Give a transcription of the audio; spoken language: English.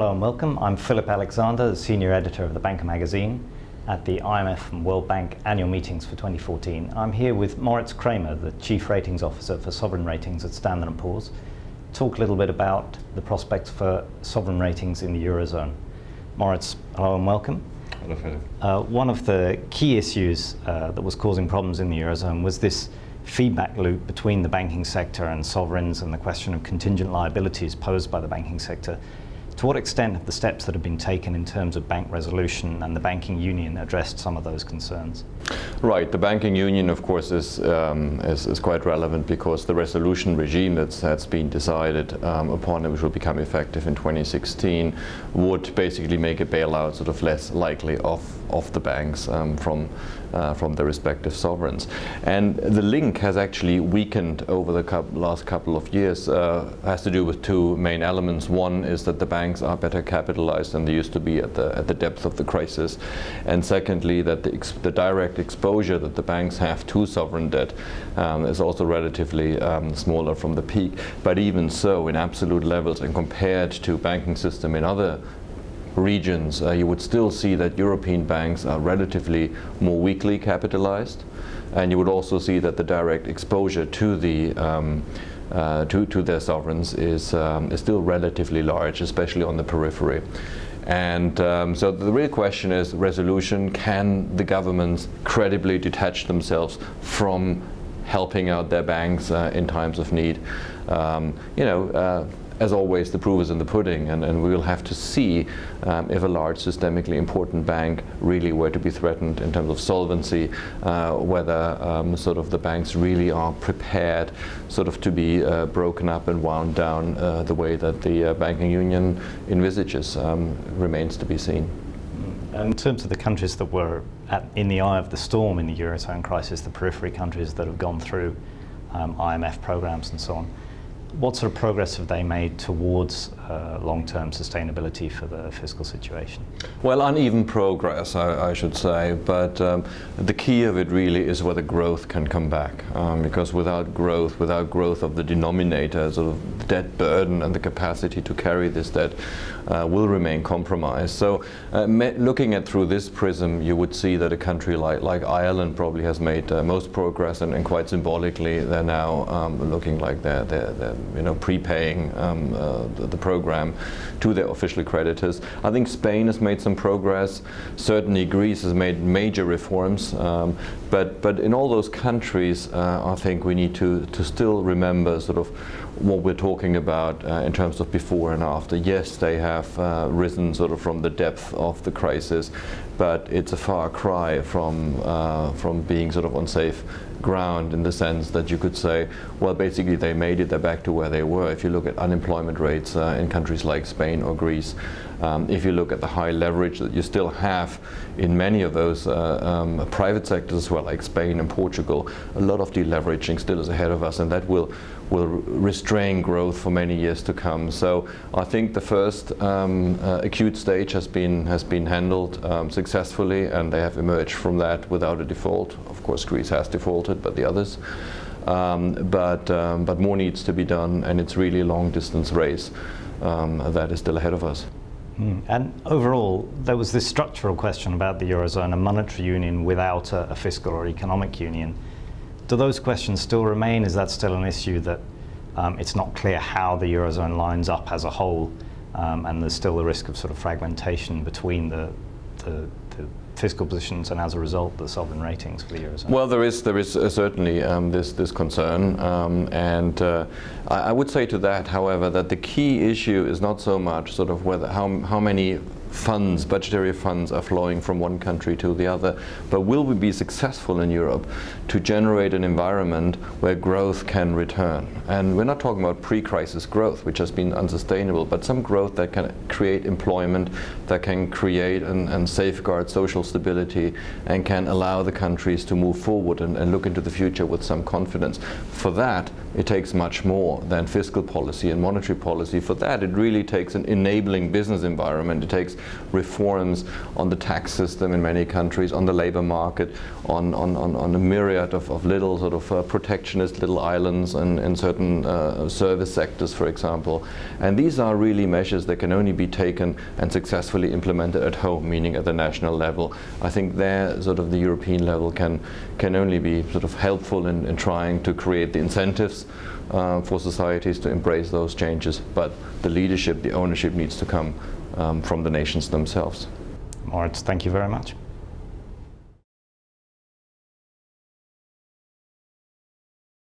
Hello and welcome. I'm Philip Alexander, the senior editor of the Banker magazine at the IMF and World Bank annual meetings for 2014. I'm here with Moritz Kraemer, the chief ratings officer for sovereign ratings at Standard & Poor's, to talk a little bit about the prospects for sovereign ratings in the Eurozone. Moritz, hello and welcome. Hello, Philip. Uh, one of the key issues uh, that was causing problems in the Eurozone was this feedback loop between the banking sector and sovereigns and the question of contingent liabilities posed by the banking sector to what extent have the steps that have been taken in terms of bank resolution and the banking union addressed some of those concerns? Right. The banking union, of course, is, um, is, is, quite relevant because the resolution regime that's, that's been decided um, upon, which will become effective in 2016, would basically make a bailout sort of less likely of, of the banks um, from uh, from the respective sovereigns. And the link has actually weakened over the last couple of years, uh, has to do with two main elements. One is that the banks are better capitalized than they used to be at the, at the depth of the crisis. And secondly, that the, the direct exposure that the banks have to sovereign debt um, is also relatively um, smaller from the peak. But even so, in absolute levels and compared to banking system in other regions, uh, you would still see that European banks are relatively more weakly capitalized. And you would also see that the direct exposure to the um, uh, to, to their sovereigns is, um, is still relatively large, especially on the periphery. And um, so the real question is resolution. Can the governments credibly detach themselves from helping out their banks uh, in times of need? Um, you know, uh, as always, the proof is in the pudding, and, and we will have to see um, if a large systemically important bank really were to be threatened in terms of solvency, uh, whether um, sort of the banks really are prepared sort of to be uh, broken up and wound down uh, the way that the uh, banking union envisages um, remains to be seen. In terms of the countries that were at, in the eye of the storm in the Eurozone crisis, the periphery countries that have gone through um, IMF programs and so on, what sort of progress have they made towards uh, long-term sustainability for the fiscal situation? Well, uneven progress, I, I should say, but um, the key of it really is whether growth can come back, um, because without growth, without growth of the denominator, sort of debt burden and the capacity to carry this debt uh, will remain compromised. So, uh, looking at through this prism, you would see that a country like, like Ireland probably has made uh, most progress, and, and, quite symbolically, they're now um, looking like they're, they're, they're you know, prepaying um, uh, the, the, program to their official creditors. I think Spain has made some progress. Certainly Greece has made major reforms. Um, but, but in all those countries, uh, I think we need to, to still remember sort of what we're talking about uh, in terms of before and after. Yes, they have uh, risen sort of from the depth of the crisis, but it's a far cry from, uh, from being sort of unsafe ground in the sense that you could say, well, basically they made it, they're back to where they were. If you look at unemployment rates uh, in countries like Spain or Greece, um, if you look at the high leverage that you still have in many of those uh, um, private sectors as well, like Spain and Portugal, a lot of deleveraging still is ahead of us, and that will will restrain growth for many years to come. So I think the first um, uh, acute stage has been has been handled um, successfully, and they have emerged from that without a default. Of course, Greece has defaulted, but the others. Um, but um, but more needs to be done, and it's really a long distance race um, that is still ahead of us. Mm. And overall, there was this structural question about the Eurozone, a monetary union without a, a, fiscal or economic union. Do those questions still remain? Is that still an issue that um, it's not clear how the Eurozone lines up as a whole, um, and there's still the risk of sort of fragmentation between the, the, the fiscal positions and as a result the sovereign ratings for the eurozone? Well, there is there is uh, certainly um, this this concern, um, and uh, I, I, would say to that, however, that the key issue is not so much sort of whether how how many funds, budgetary funds are flowing from one country to the other. But will we be successful in Europe to generate an environment where growth can return? And we're not talking about pre-crisis growth, which has been unsustainable, but some growth that can create employment, that can create and, and safeguard social stability and can allow the countries to move forward and, and look into the future with some confidence. For that, it takes much more than fiscal policy and monetary policy. For that, it really takes an enabling business environment. It takes reforms on the tax system in many countries, on the labor market, on, on, on, on a myriad of, of little sort of uh, protectionist little islands and, and certain uh, service sectors, for example. And these are really measures that can only be taken and successfully implemented at home, meaning at the national level. I think there, sort of the European level can, can only be sort of helpful in, in trying to create the incentives uh, for societies to embrace those changes. But the leadership, the ownership needs to come um, from the nations themselves. Moritz, thank you very much.